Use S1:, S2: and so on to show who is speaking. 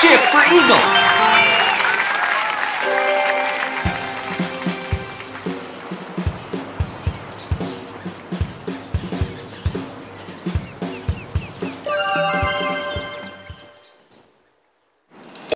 S1: chip for Eagle.